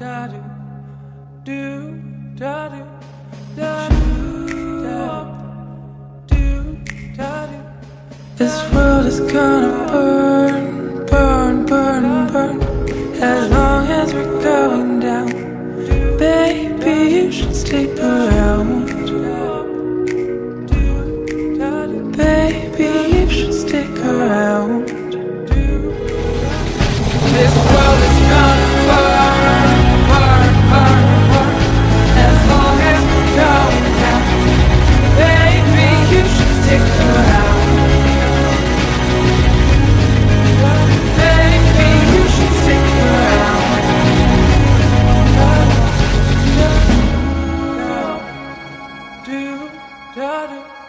da do do da do da do da do da do. This world is gonna burn, burn, burn, burn. As long as we're going down, baby, you should stick around. Baby, you should stick around. This world better